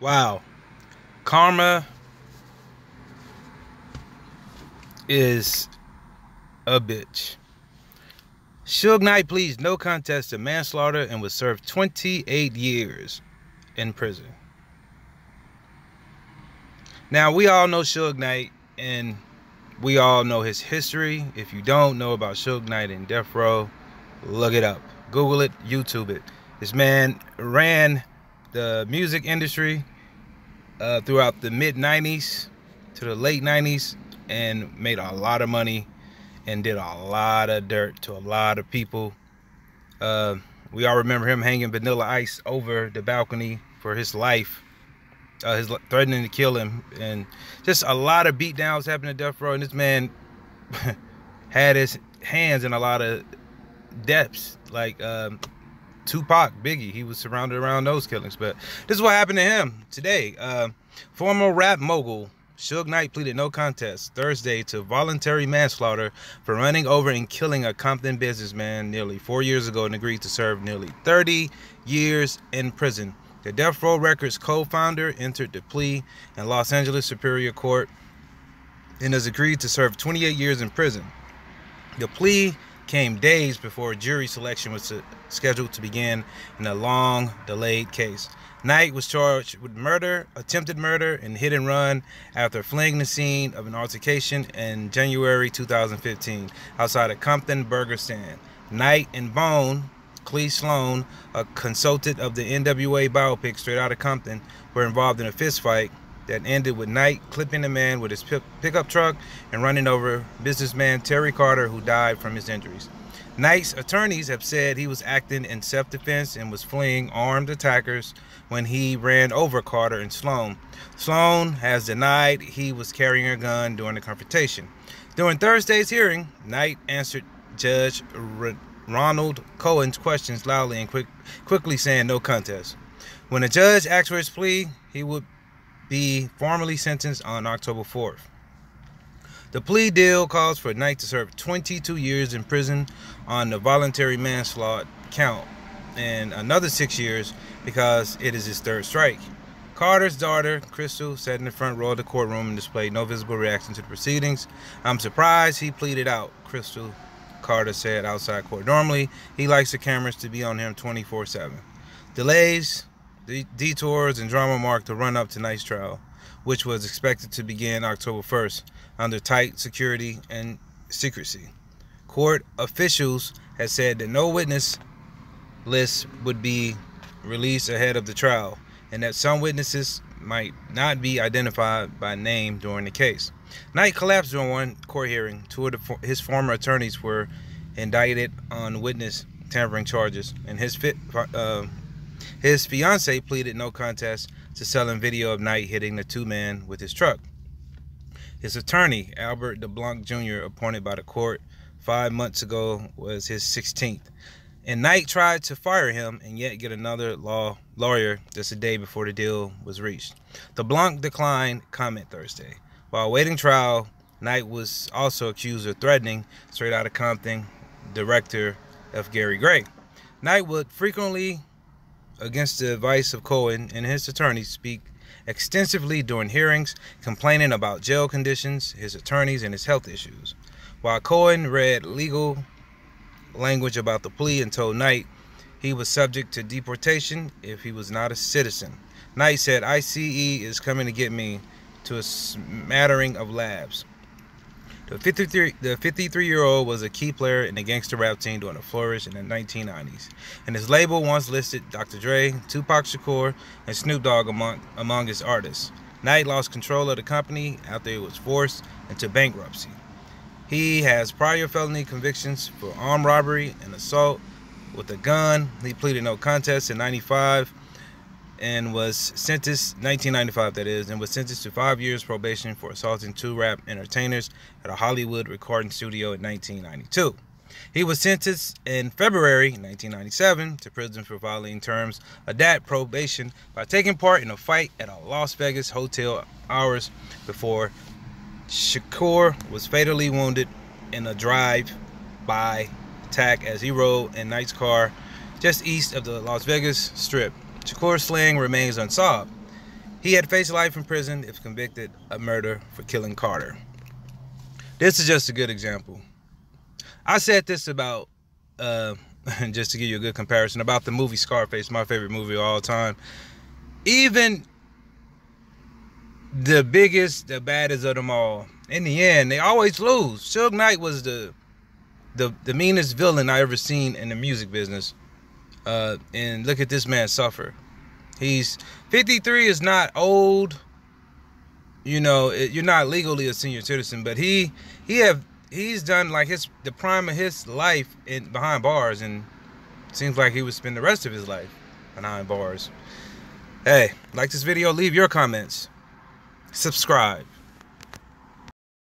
Wow. Karma is a bitch. Suge Knight pleads no contest to manslaughter and was served 28 years in prison. Now, we all know Suge Knight and we all know his history. If you don't know about Suge Knight and Death Row, look it up. Google it, YouTube it. This man ran the music industry uh, throughout the mid 90s to the late 90s and made a lot of money and did a lot of dirt to a lot of people. Uh, we all remember him hanging Vanilla Ice over the balcony for his life, uh, his threatening to kill him, and just a lot of beat downs happened to Death Row. And this man had his hands in a lot of depths, like um, Tupac, Biggie. He was surrounded around those killings. But this is what happened to him today. Uh, former rap mogul Suge Knight pleaded no contest Thursday to voluntary manslaughter for running over and killing a Compton businessman nearly four years ago and agreed to serve nearly 30 years in prison. The Death Row Records co-founder entered the plea in Los Angeles Superior Court and has agreed to serve 28 years in prison. The plea came days before jury selection was scheduled to begin in a long delayed case. Knight was charged with murder, attempted murder, and hit and run after fleeing the scene of an altercation in January 2015 outside a Compton burger stand. Knight and Bone, Cle Sloan, a consultant of the NWA biopic Straight Outta Compton, were involved in a fistfight that ended with Knight clipping a man with his pickup truck and running over businessman Terry Carter, who died from his injuries. Knight's attorneys have said he was acting in self-defense and was fleeing armed attackers when he ran over Carter and Sloan. Sloan has denied he was carrying a gun during the confrontation. During Thursday's hearing, Knight answered Judge Ronald Coen's questions loudly and quick, quickly saying no contest. When the judge asked for his plea, he would be formally sentenced on October 4th. The plea deal calls for Knight to serve 22 years in prison on the voluntary manslaughter count and another six years because it is his third strike. Carter's daughter, Crystal, sat in the front row of the courtroom and displayed no visible reaction to the proceedings. I'm surprised he pleaded out, Crystal Carter said outside court. Normally, he likes the cameras to be on him 24 7. Delays, detours, and drama marked the run up to Knight's trial which was expected to begin October 1st under tight security and secrecy. Court officials had said that no witness list would be released ahead of the trial and that some witnesses might not be identified by name during the case. Knight collapsed during one court hearing. Two of the, his former attorneys were indicted on witness tampering charges, and his fit, uh, his fiance pleaded no contest to selling video of Knight hitting the two men with his truck. His attorney, Albert DeBlanc Jr., appointed by the court five months ago, was his 16th. And Knight tried to fire him and yet get another law lawyer just a day before the deal was reached. DeBlanc declined comment Thursday. While awaiting trial, Knight was also accused of threatening Straight Outta Compton director F. Gary Gray. Knight would frequently against the advice of Coen and his attorneys speak extensively during hearings, complaining about jail conditions, his attorneys, and his health issues. While Coen read legal language about the plea and told Knight he was subject to deportation if he was not a citizen. Knight said ICE is coming to get me to a smattering of labs. The 53 the 53 year old was a key player in the gangster rap scene during a flourish in the 1990s, and his label once listed Dr. Dre, Tupac Shakur, and Snoop Dogg among among its artists. Knight lost control of the company after it was forced into bankruptcy. He has prior felony convictions for armed robbery and assault with a gun. He pleaded no contest in 95 and was sentenced 1995 that is and was sentenced to five years probation for assaulting two rap entertainers at a hollywood recording studio in 1992 he was sentenced in february 1997 to prison for violating terms of that probation by taking part in a fight at a las vegas hotel hours before shakur was fatally wounded in a drive-by attack as he rode in knight's car just east of the las vegas strip Shakur's slaying remains unsolved. He had faced life in prison if convicted of murder for killing Carter. This is just a good example. I said this about, uh, just to give you a good comparison, about the movie Scarface, my favorite movie of all time. Even the biggest, the baddest of them all, in the end, they always lose. Suge Knight was the the the meanest villain I ever seen in the music business. Uh, and look at this man suffer. He's 53 is not old. You know, it, you're not legally a senior citizen, but he he have he's done like his the prime of his life in behind bars, and seems like he would spend the rest of his life behind bars. Hey, like this video, leave your comments, subscribe.